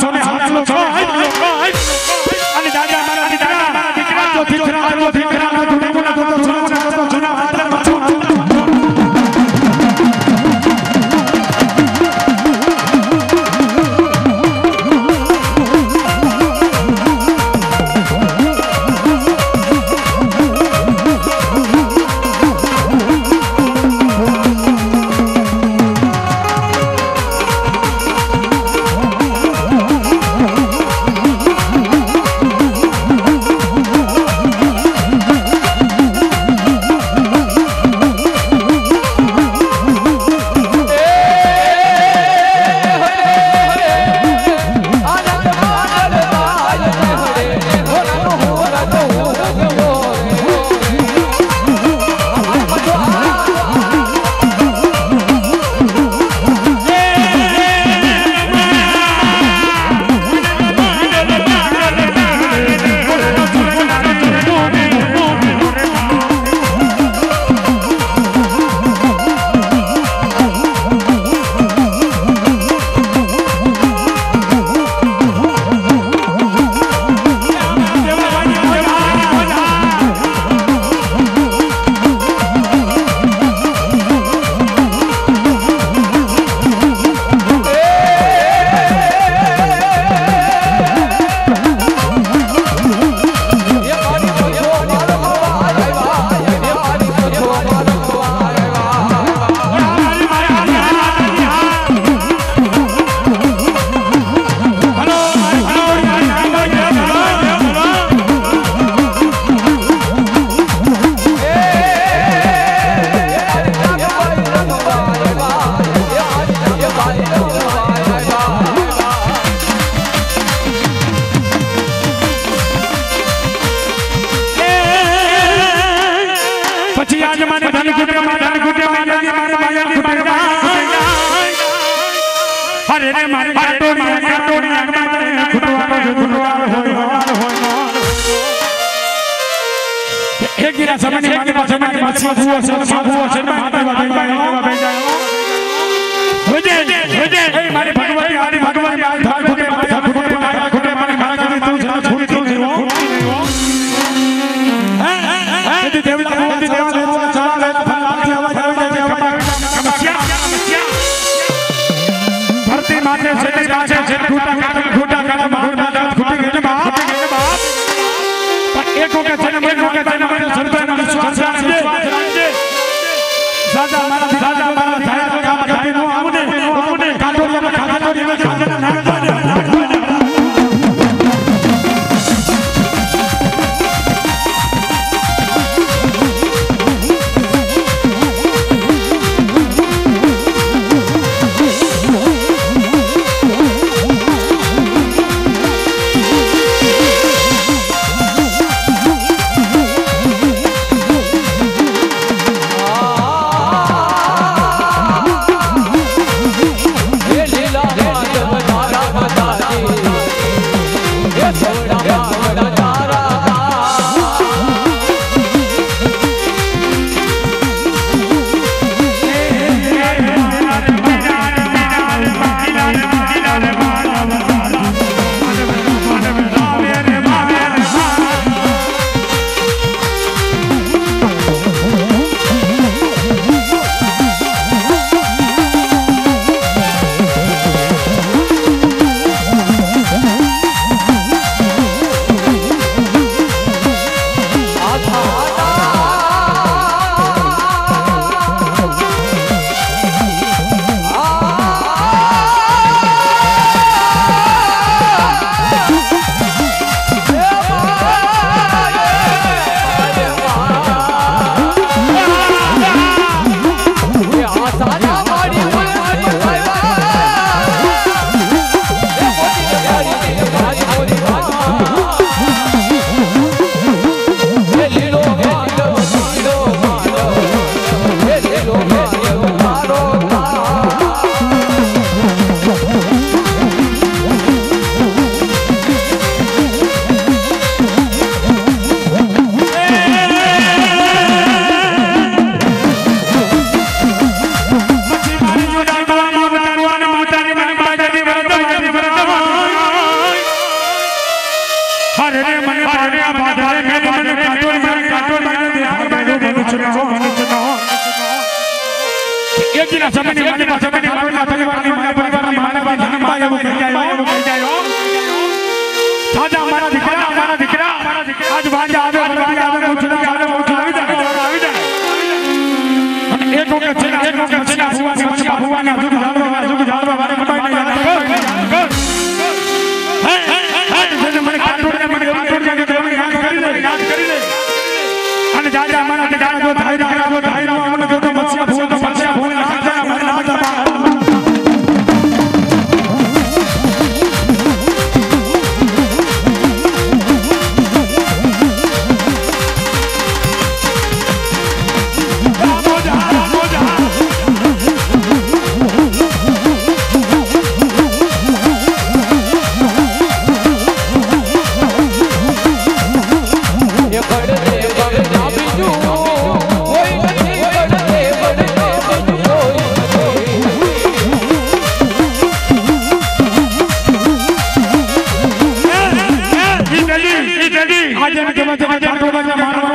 सुने हाथ મારવા હરે રે મારવા ટોડિયા ટોડિયા મારે ખુટવા તો ખુટવા હોય હોય એક ગીરા સમય મારી પાસે મારી પાસે છે મારી પાસે એકો કે જન્મ એકો કે જન્મ સંતાન વિશ્વાસ રાખજે દાદા મારા દાદા મારા ધારા કામ કરી નો આવને આવને કાટોરિયા કાટોરિયા નાગા आने आबादारे मेरे मन काटोल मन काटोल मन देखा मैंने मन चुनाओ मन चुनाओ एक दिन समय एक दिन समय निकालो ना परिवार की माया परिवार की माया बात धन माया वो कह जाए वो कह जाए सादा हमारा दिखरा हमारा दिखरा आज भांजा आवे बलवान आवे कुछ ना આજે મેં